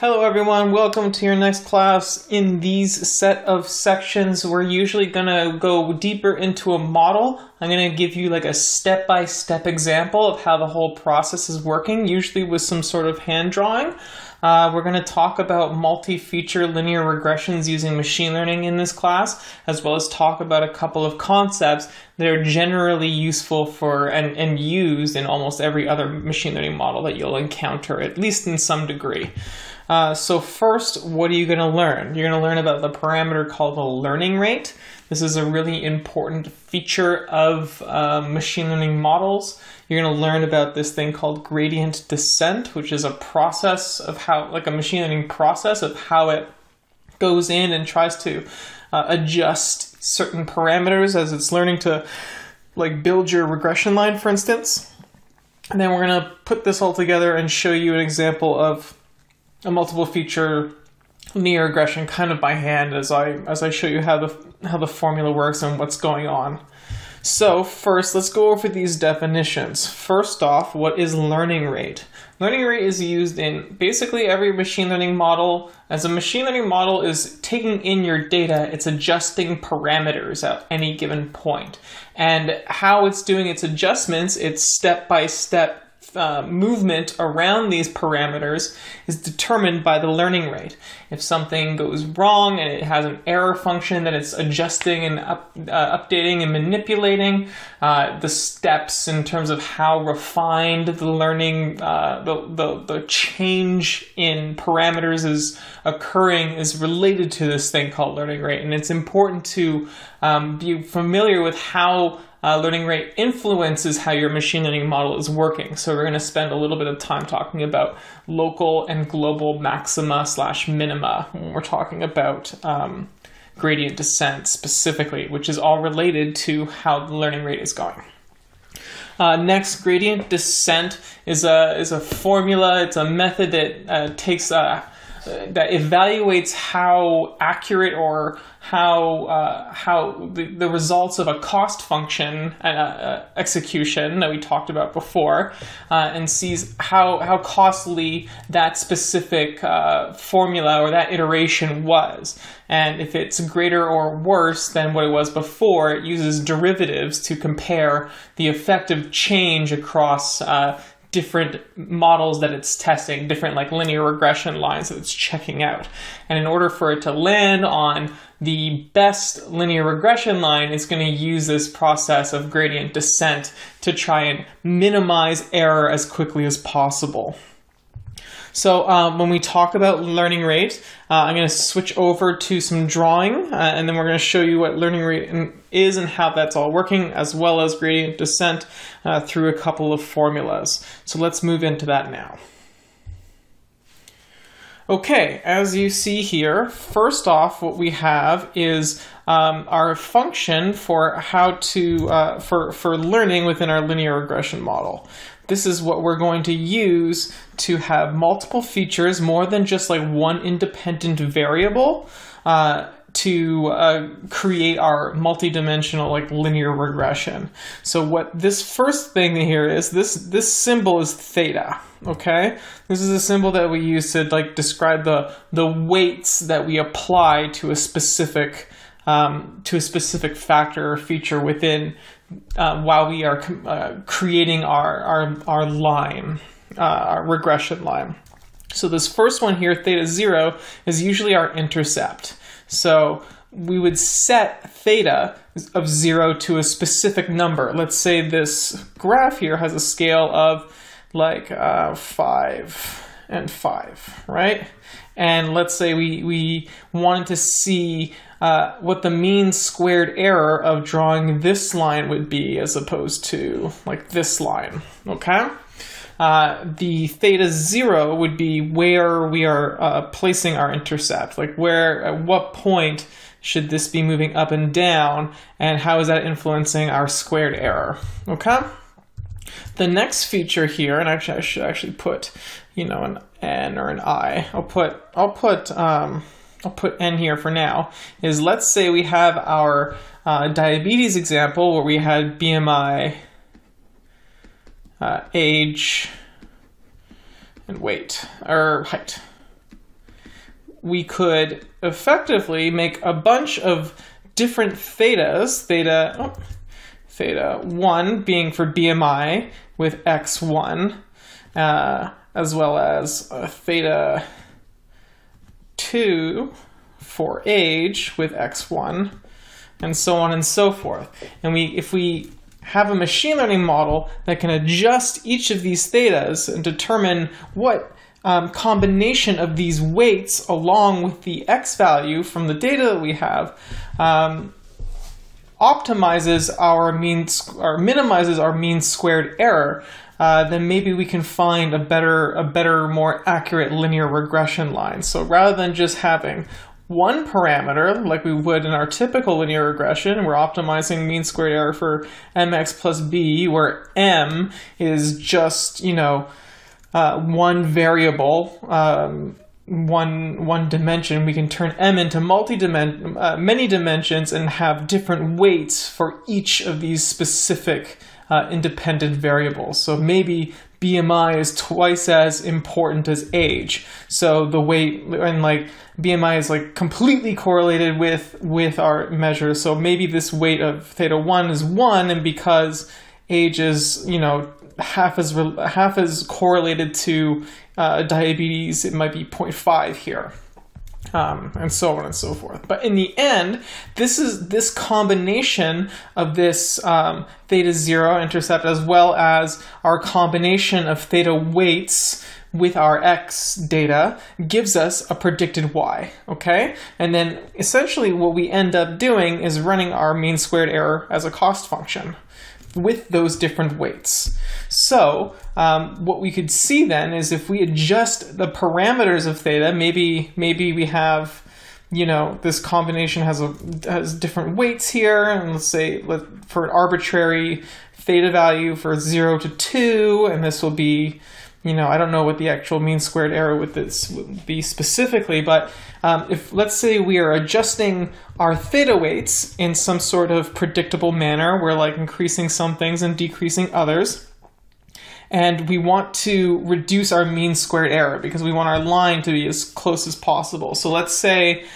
Hello everyone, welcome to your next class. In these set of sections, we're usually gonna go deeper into a model. I'm gonna give you like a step-by-step example of how the whole process is working, usually with some sort of hand drawing. Uh, we're going to talk about multi-feature linear regressions using machine learning in this class, as well as talk about a couple of concepts that are generally useful for and, and used in almost every other machine learning model that you'll encounter, at least in some degree. Uh, so first, what are you going to learn? You're going to learn about the parameter called the learning rate. This is a really important feature of uh, machine learning models. You're going to learn about this thing called gradient descent, which is a process of how, like a machine learning process of how it goes in and tries to uh, adjust certain parameters as it's learning to like build your regression line, for instance. And then we're going to put this all together and show you an example of a multiple feature linear regression kind of by hand as I as I show you how the how the formula works and what's going on. So first, let's go over these definitions. First off, what is learning rate? Learning rate is used in basically every machine learning model. As a machine learning model is taking in your data, it's adjusting parameters at any given point. And how it's doing its adjustments, it's step by step uh, movement around these parameters is determined by the learning rate. If something goes wrong and it has an error function that it's adjusting and up, uh, updating and manipulating, uh, the steps in terms of how refined the learning, uh, the, the, the change in parameters is occurring is related to this thing called learning rate. And it's important to um, be familiar with how uh, learning rate influences how your machine learning model is working. So we're going to spend a little bit of time talking about local and global maxima slash minima when we're talking about um, gradient descent specifically, which is all related to how the learning rate is going. Uh, next, gradient descent is a is a formula. It's a method that uh, takes uh, that evaluates how accurate or how uh, how the, the results of a cost function uh, uh, execution that we talked about before, uh, and sees how how costly that specific uh, formula or that iteration was. And if it's greater or worse than what it was before, it uses derivatives to compare the effective change across uh, different models that it's testing, different like linear regression lines that it's checking out. And in order for it to land on the best linear regression line, it's going to use this process of gradient descent to try and minimize error as quickly as possible. So um, when we talk about learning rate, uh, I'm going to switch over to some drawing, uh, and then we're going to show you what learning rate is and how that's all working, as well as gradient descent uh, through a couple of formulas. So let's move into that now. Okay, as you see here, first off, what we have is um, our function for how to uh, for for learning within our linear regression model. This is what we're going to use to have multiple features, more than just like one independent variable, uh, to uh, create our multidimensional like linear regression. So what this first thing here is this this symbol is theta. Okay, this is a symbol that we use to like describe the the weights that we apply to a specific um, to a specific factor or feature within uh, while we are uh, creating our, our, our line, uh, our regression line. So this first one here, theta zero, is usually our intercept. So we would set theta of zero to a specific number. Let's say this graph here has a scale of like uh, five and five, right? And let's say we, we wanted to see uh, what the mean squared error of drawing this line would be as opposed to like this line, okay? Uh, the theta zero would be where we are uh, placing our intercept, like where, at what point should this be moving up and down, and how is that influencing our squared error, okay? The next feature here, and actually I should actually put, you know, an N or an I. I'll put, I'll put, um, I'll put N here for now, is let's say we have our uh, diabetes example where we had BMI, uh, age, and weight, or height. we could effectively make a bunch of different thetas, theta, oh, theta 1 being for BMI with x1, uh, as well as theta 2 for age with x1, and so on and so forth. And we, if we have a machine learning model that can adjust each of these thetas and determine what um, combination of these weights along with the x value from the data that we have um, optimizes our mean or minimizes our mean squared error, uh, then maybe we can find a better, a better, more accurate linear regression line. So rather than just having one parameter, like we would in our typical linear regression, we're optimizing mean squared error for mx plus b, where m is just, you know, uh, one variable, um, one one dimension. We can turn m into multi dimension, uh, many dimensions, and have different weights for each of these specific uh, independent variables. So maybe BMI is twice as important as age. So the weight and like BMI is like completely correlated with with our measures. So maybe this weight of theta one is one, and because age is you know half as half as correlated to uh, diabetes, it might be 0.5 here. Um, and so on and so forth. But in the end, this is this combination of this um, theta zero intercept as well as our combination of theta weights with our x data gives us a predicted y, okay? And then essentially what we end up doing is running our mean squared error as a cost function with those different weights. So um, what we could see then is if we adjust the parameters of theta, maybe maybe we have, you know, this combination has a has different weights here, and let's say for an arbitrary theta value for zero to two, and this will be you know, I don't know what the actual mean squared error this would be specifically, but um, if let's say we are adjusting our theta weights in some sort of predictable manner, we're like increasing some things and decreasing others, and we want to reduce our mean squared error because we want our line to be as close as possible. So let's say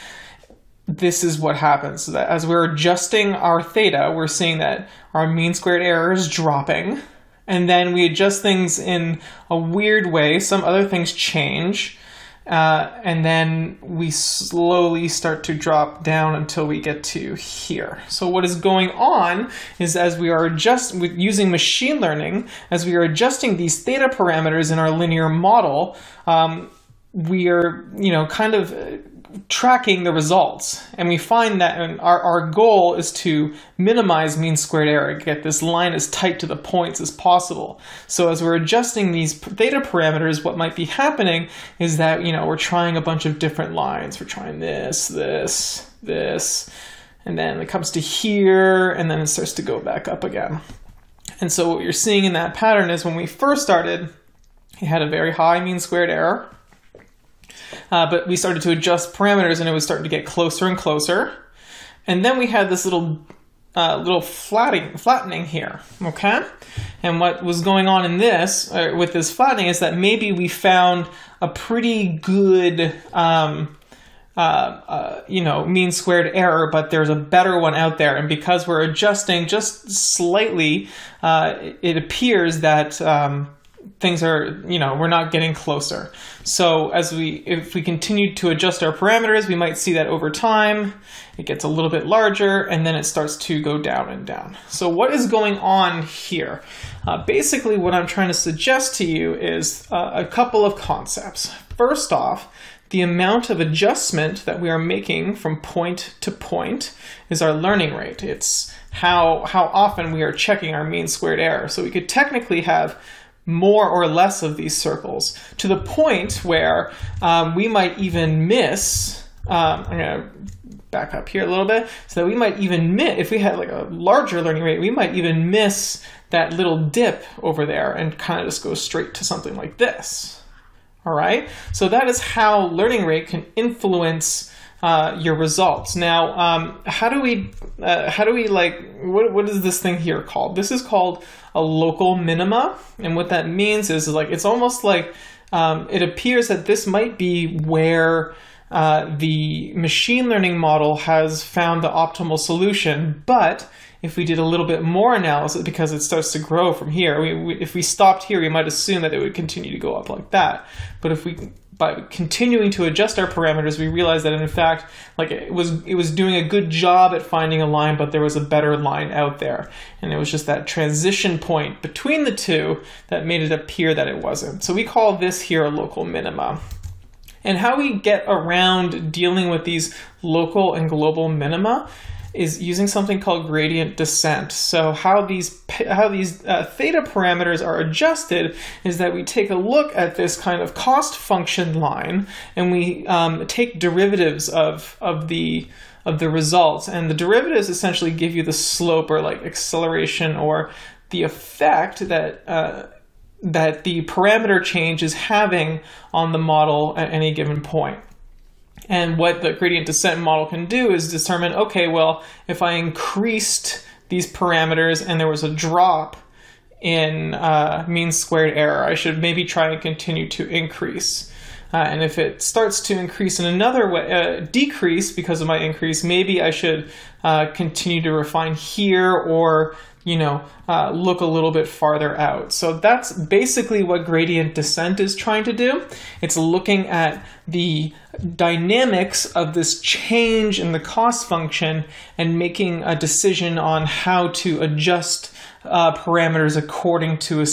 this is what happens. So that as we're adjusting our theta, we're seeing that our mean squared error is dropping and then we adjust things in a weird way. Some other things change, uh, and then we slowly start to drop down until we get to here. So what is going on is as we are adjust with using machine learning, as we are adjusting these theta parameters in our linear model, um, we are you know kind of tracking the results. And we find that our, our goal is to minimize mean squared error, get this line as tight to the points as possible. So as we're adjusting these theta parameters, what might be happening is that, you know, we're trying a bunch of different lines. We're trying this, this, this, and then it comes to here, and then it starts to go back up again. And so what you're seeing in that pattern is when we first started, it had a very high mean squared error. Uh, but we started to adjust parameters and it was starting to get closer and closer. And then we had this little uh, little flattening, flattening here, okay? And what was going on in this, uh, with this flattening, is that maybe we found a pretty good, um, uh, uh, you know, mean squared error, but there's a better one out there. And because we're adjusting just slightly, uh, it appears that um, things are, you know, we're not getting closer. So as we, if we continue to adjust our parameters, we might see that over time, it gets a little bit larger and then it starts to go down and down. So what is going on here? Uh, basically what I'm trying to suggest to you is uh, a couple of concepts. First off, the amount of adjustment that we are making from point to point is our learning rate. It's how, how often we are checking our mean squared error. So we could technically have more or less of these circles to the point where um, we might even miss. Um, I'm going to back up here a little bit so that we might even miss, if we had like a larger learning rate, we might even miss that little dip over there and kind of just go straight to something like this. All right, so that is how learning rate can influence uh, your results. Now, um, how do we, uh, how do we like, what, what is this thing here called? This is called a local minima. And what that means is like, it's almost like um, it appears that this might be where uh, the machine learning model has found the optimal solution, but if we did a little bit more analysis, because it starts to grow from here, we, we, if we stopped here, we might assume that it would continue to go up like that. But if we by continuing to adjust our parameters, we realized that in fact, like it was it was doing a good job at finding a line, but there was a better line out there, and it was just that transition point between the two that made it appear that it wasn't. So we call this here a local minima. And how we get around dealing with these local and global minima is using something called gradient descent. So how these how these uh, theta parameters are adjusted is that we take a look at this kind of cost function line and we um, take derivatives of of the of the results and the derivatives essentially give you the slope or like acceleration or the effect that uh, that the parameter change is having on the model at any given point. And what the gradient descent model can do is determine, okay, well, if I increased these parameters and there was a drop in uh, mean squared error, I should maybe try and continue to increase. Uh, and if it starts to increase in another way, uh, decrease because of my increase, maybe I should uh, continue to refine here or you know, uh, look a little bit farther out. So that's basically what gradient descent is trying to do. It's looking at the dynamics of this change in the cost function and making a decision on how to adjust uh, parameters according to a,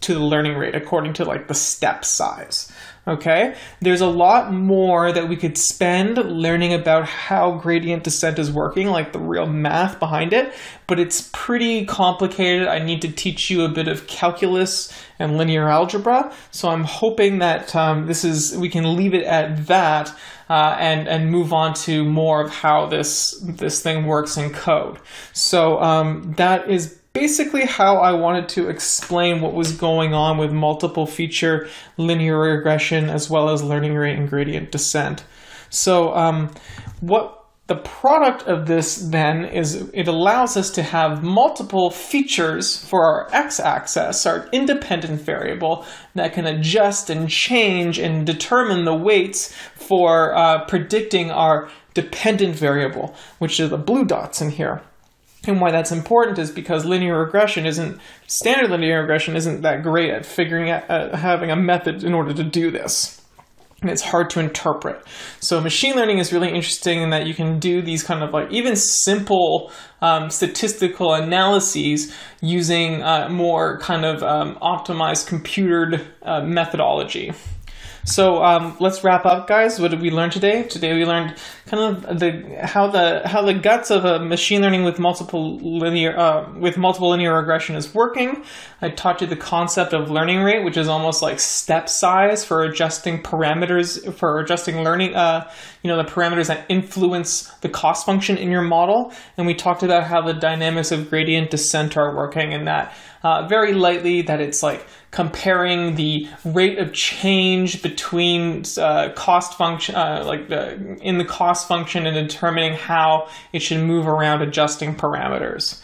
to the learning rate, according to like the step size okay? There's a lot more that we could spend learning about how gradient descent is working, like the real math behind it, but it's pretty complicated. I need to teach you a bit of calculus and linear algebra, so I'm hoping that um, this is we can leave it at that. Uh, and and move on to more of how this this thing works in code. So um, that is basically how I wanted to explain what was going on with multiple feature linear regression as well as learning rate and gradient descent. So um, what the product of this then is it allows us to have multiple features for our x-axis, our independent variable that can adjust and change and determine the weights for uh, predicting our dependent variable, which are the blue dots in here. And why that's important is because linear regression isn't, standard linear regression isn't that great at figuring out, uh, having a method in order to do this. And it's hard to interpret. So machine learning is really interesting in that you can do these kind of like even simple um, statistical analyses using uh, more kind of um, optimized computered uh, methodology. So um, let's wrap up, guys. What did we learn today? Today we learned kind of the how the how the guts of a machine learning with multiple linear uh, with multiple linear regression is working. I taught you the concept of learning rate, which is almost like step size for adjusting parameters for adjusting learning. Uh, you know the parameters that influence the cost function in your model, and we talked about how the dynamics of gradient descent are working, and that uh, very lightly that it's like comparing the rate of change between uh, cost function, uh, like the, in the cost function and determining how it should move around adjusting parameters.